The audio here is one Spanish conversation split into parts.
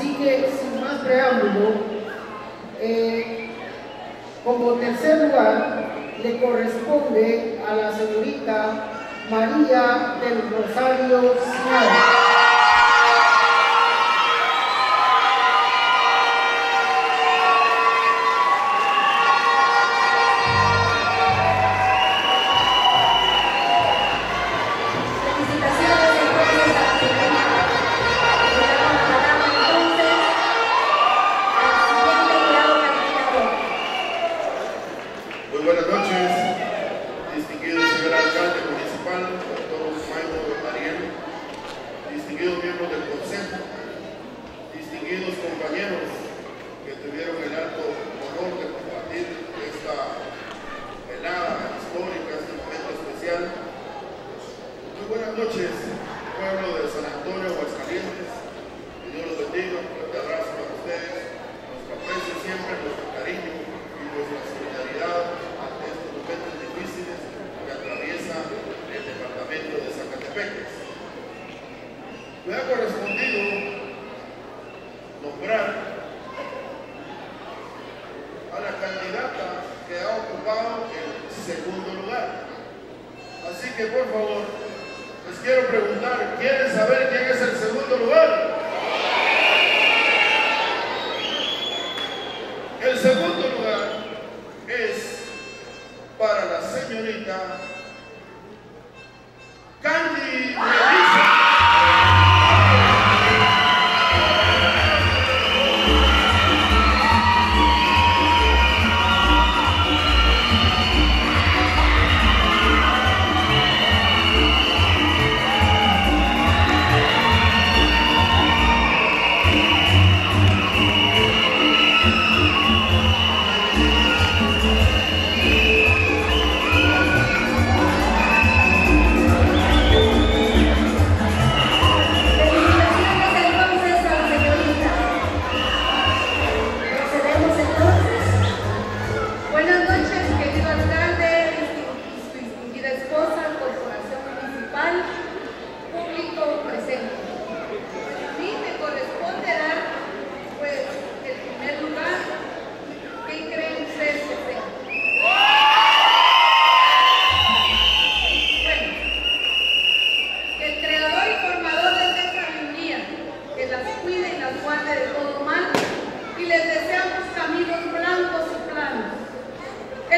Así que, sin más preámbulo, eh, como tercer lugar le corresponde a la señorita María del Rosario distinguidos compañeros que tuvieron el alto honor de compartir esta velada histórica, este momento especial. Muy buenas noches, pueblo de San Antonio, Aguascalientes. nombrar a la candidata que ha ocupado el segundo lugar. Así que por favor, les quiero preguntar, ¿quieren saber quién es el segundo lugar?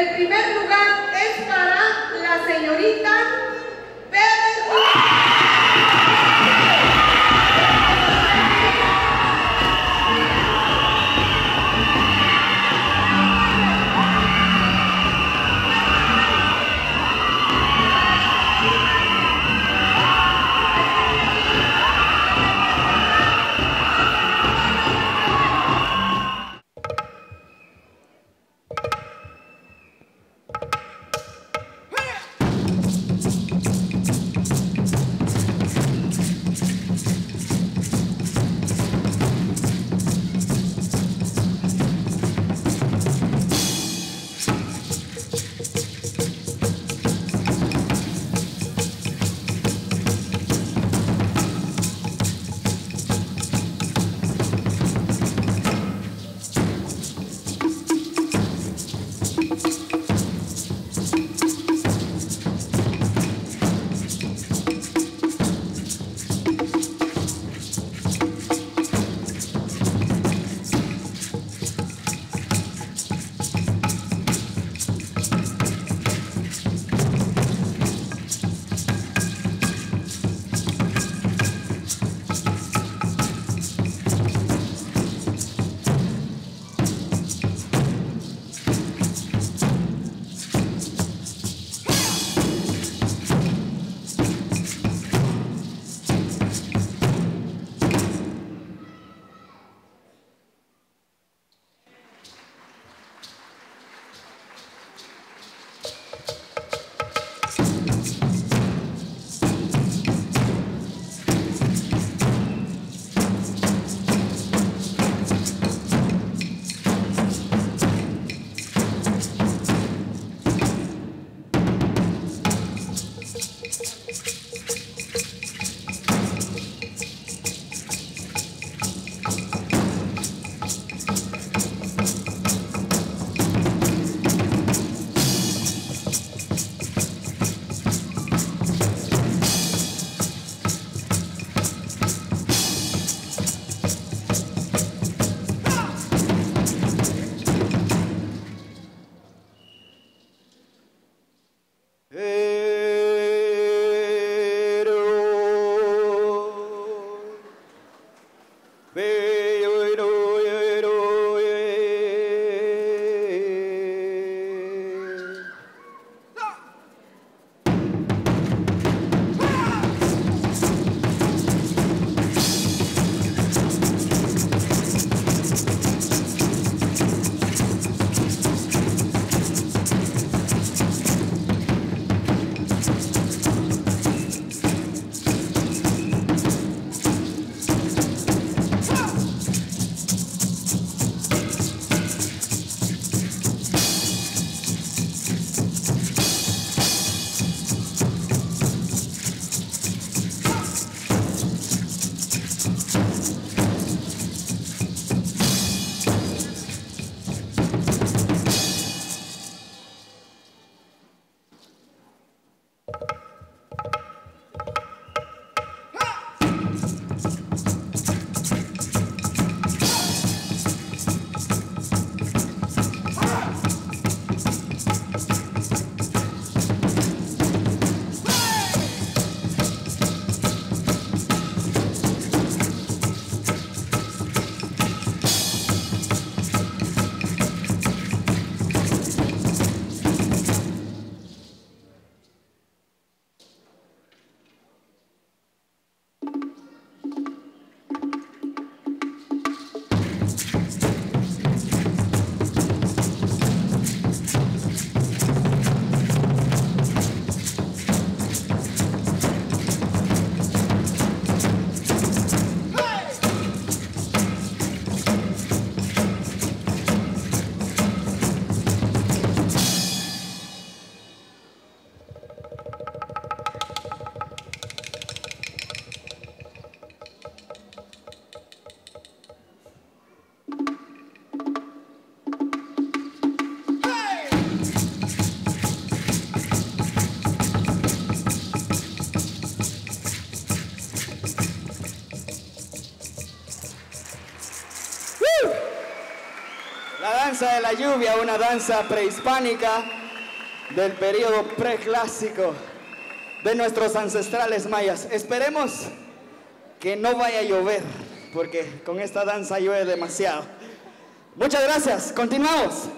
El primer lugar es para la señorita De la lluvia, una danza prehispánica del periodo preclásico de nuestros ancestrales mayas. Esperemos que no vaya a llover, porque con esta danza llueve demasiado. Muchas gracias, continuamos.